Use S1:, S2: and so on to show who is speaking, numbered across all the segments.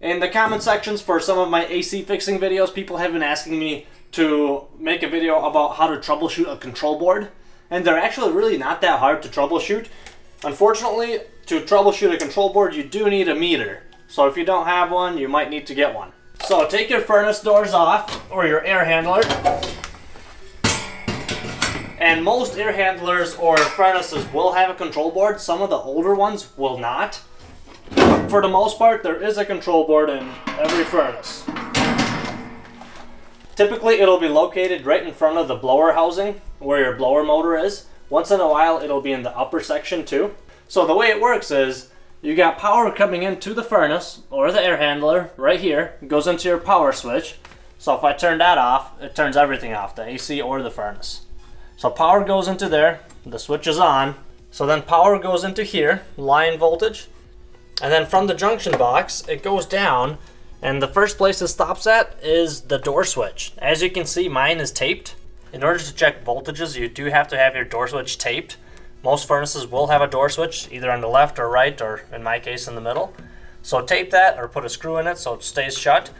S1: In the comment sections for some of my AC fixing videos, people have been asking me to make a video about how to troubleshoot a control board. And they're actually really not that hard to troubleshoot. Unfortunately, to troubleshoot a control board, you do need a meter. So if you don't have one, you might need to get one. So take your furnace doors off, or your air handler. And most air handlers or furnaces will have a control board. Some of the older ones will not. For the most part, there is a control board in every furnace. Typically, it'll be located right in front of the blower housing, where your blower motor is. Once in a while, it'll be in the upper section too. So the way it works is, you got power coming into the furnace, or the air handler, right here. Goes into your power switch. So if I turn that off, it turns everything off, the AC or the furnace. So power goes into there, the switch is on. So then power goes into here, line voltage. And then from the junction box, it goes down. And the first place it stops at is the door switch. As you can see, mine is taped. In order to check voltages, you do have to have your door switch taped. Most furnaces will have a door switch, either on the left or right, or in my case, in the middle. So tape that or put a screw in it so it stays shut.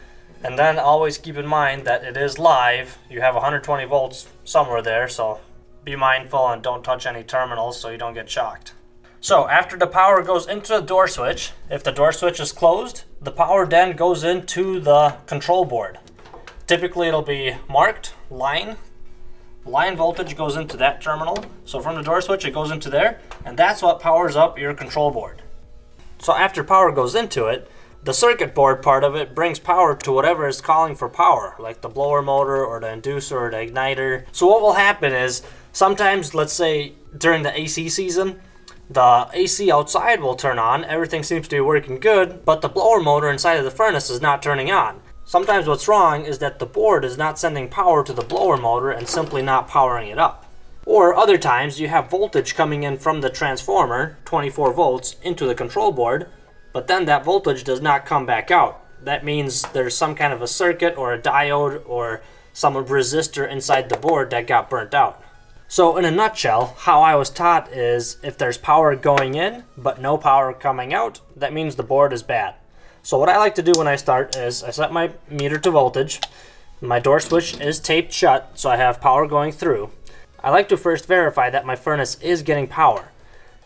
S1: And then always keep in mind that it is live. You have 120 volts somewhere there, so be mindful and don't touch any terminals so you don't get shocked. So after the power goes into the door switch, if the door switch is closed, the power then goes into the control board. Typically it'll be marked line. Line voltage goes into that terminal. So from the door switch it goes into there and that's what powers up your control board. So after power goes into it, the circuit board part of it brings power to whatever is calling for power, like the blower motor or the inducer or the igniter. So what will happen is sometimes, let's say during the AC season, the AC outside will turn on, everything seems to be working good, but the blower motor inside of the furnace is not turning on. Sometimes what's wrong is that the board is not sending power to the blower motor and simply not powering it up. Or other times you have voltage coming in from the transformer, 24 volts, into the control board, but then that voltage does not come back out. That means there's some kind of a circuit or a diode or some resistor inside the board that got burnt out. So in a nutshell, how I was taught is if there's power going in but no power coming out, that means the board is bad. So what I like to do when I start is I set my meter to voltage. My door switch is taped shut so I have power going through. I like to first verify that my furnace is getting power.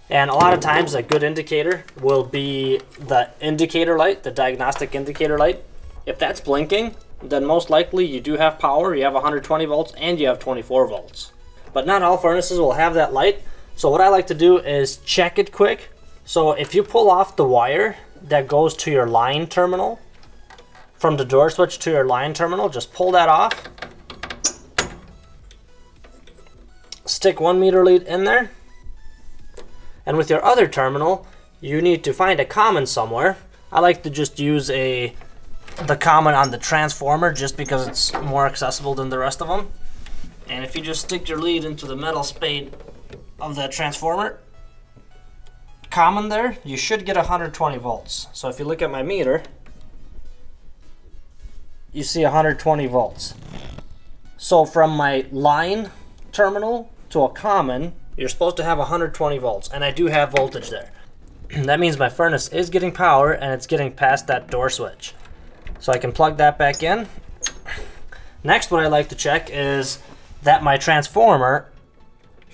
S1: And a lot of times a good indicator will be the indicator light, the diagnostic indicator light. If that's blinking, then most likely you do have power, you have 120 volts and you have 24 volts. But not all furnaces will have that light. So what I like to do is check it quick. So if you pull off the wire that goes to your line terminal, from the door switch to your line terminal, just pull that off. Stick one meter lead in there and with your other terminal, you need to find a common somewhere. I like to just use a the common on the transformer just because it's more accessible than the rest of them. And if you just stick your lead into the metal spade of that transformer, common there, you should get 120 volts. So if you look at my meter, you see 120 volts. So from my line terminal to a common, you're supposed to have 120 volts, and I do have voltage there. that means my furnace is getting power, and it's getting past that door switch. So I can plug that back in. Next, what I like to check is that my transformer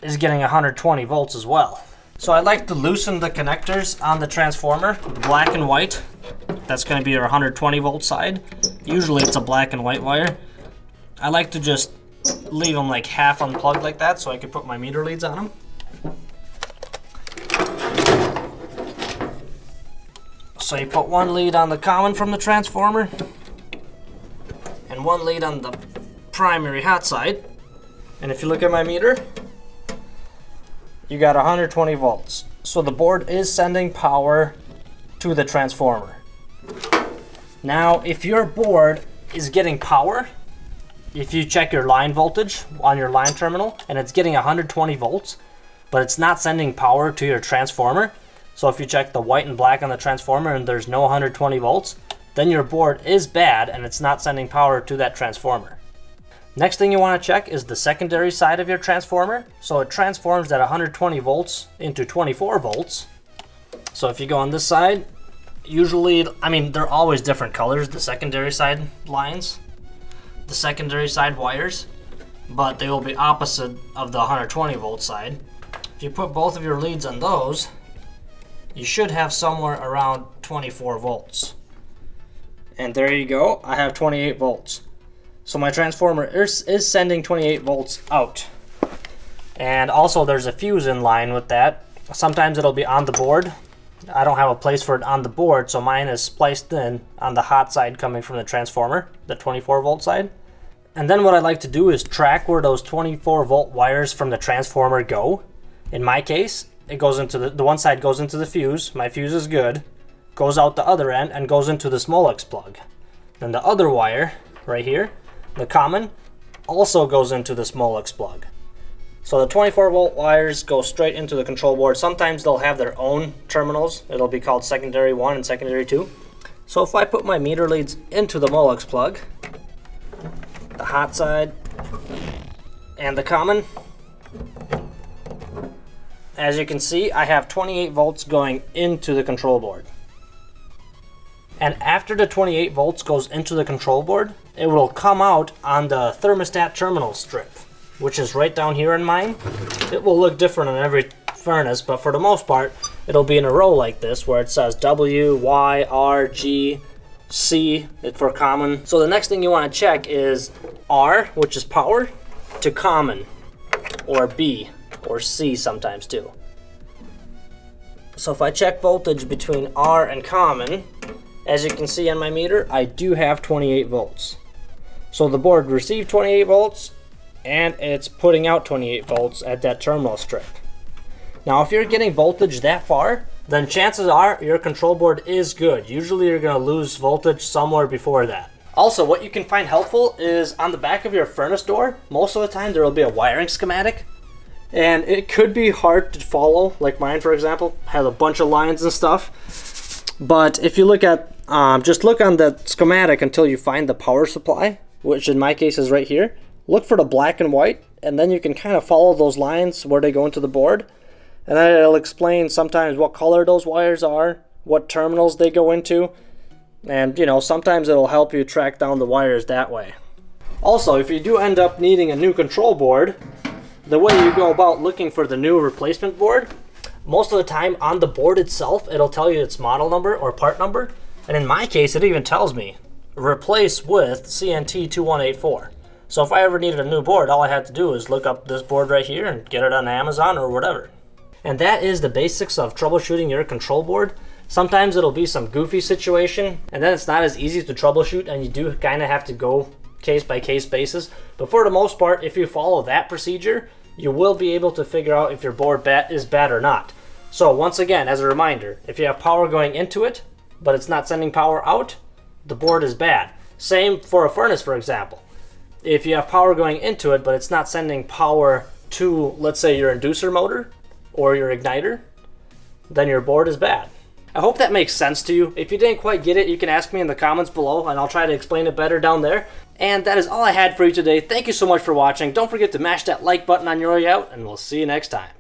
S1: is getting 120 volts as well. So I like to loosen the connectors on the transformer, black and white. That's going to be our 120 volt side. Usually it's a black and white wire. I like to just leave them like half unplugged like that so I can put my meter leads on them. So you put one lead on the common from the transformer and one lead on the primary hot side. And if you look at my meter, you got 120 volts. So the board is sending power to the transformer. Now, if your board is getting power, if you check your line voltage on your line terminal and it's getting 120 volts, but it's not sending power to your transformer, so if you check the white and black on the transformer and there's no 120 volts, then your board is bad and it's not sending power to that transformer. Next thing you want to check is the secondary side of your transformer. So it transforms that 120 volts into 24 volts. So if you go on this side, usually, I mean, they're always different colors, the secondary side lines, the secondary side wires, but they will be opposite of the 120 volt side. If you put both of your leads on those, you should have somewhere around 24 volts. And there you go, I have 28 volts. So my transformer is, is sending 28 volts out. And also there's a fuse in line with that. Sometimes it'll be on the board. I don't have a place for it on the board, so mine is spliced in on the hot side coming from the transformer, the 24 volt side. And then what I like to do is track where those 24 volt wires from the transformer go. In my case, it goes into the, the one side goes into the fuse, my fuse is good, goes out the other end and goes into the Molex plug. Then the other wire, right here, the common, also goes into the Molex plug. So the 24 volt wires go straight into the control board. Sometimes they'll have their own terminals. It'll be called secondary 1 and secondary 2. So if I put my meter leads into the Molex plug, the hot side and the common, as you can see, I have 28 volts going into the control board. And after the 28 volts goes into the control board, it will come out on the thermostat terminal strip which is right down here in mine. It will look different on every furnace, but for the most part, it'll be in a row like this where it says W, Y, R, G, C for common. So the next thing you want to check is R, which is power, to common, or B, or C sometimes too. So if I check voltage between R and common, as you can see on my meter, I do have 28 volts. So the board received 28 volts, and it's putting out 28 volts at that terminal strip. Now if you're getting voltage that far, then chances are your control board is good. Usually you're going to lose voltage somewhere before that. Also, what you can find helpful is on the back of your furnace door, most of the time there will be a wiring schematic. And it could be hard to follow, like mine for example, has a bunch of lines and stuff. But if you look at, um, just look on the schematic until you find the power supply, which in my case is right here look for the black and white, and then you can kind of follow those lines where they go into the board. And then it'll explain sometimes what color those wires are, what terminals they go into, and you know, sometimes it'll help you track down the wires that way. Also, if you do end up needing a new control board, the way you go about looking for the new replacement board, most of the time on the board itself, it'll tell you its model number or part number. And in my case, it even tells me replace with CNT2184. So if I ever needed a new board, all I had to do is look up this board right here and get it on Amazon or whatever. And that is the basics of troubleshooting your control board. Sometimes it'll be some goofy situation, and then it's not as easy to troubleshoot, and you do kind of have to go case by case basis. But for the most part, if you follow that procedure, you will be able to figure out if your board bat is bad or not. So once again, as a reminder, if you have power going into it, but it's not sending power out, the board is bad. Same for a furnace, for example if you have power going into it, but it's not sending power to, let's say, your inducer motor or your igniter, then your board is bad. I hope that makes sense to you. If you didn't quite get it, you can ask me in the comments below and I'll try to explain it better down there. And that is all I had for you today. Thank you so much for watching. Don't forget to mash that like button on your way out and we'll see you next time.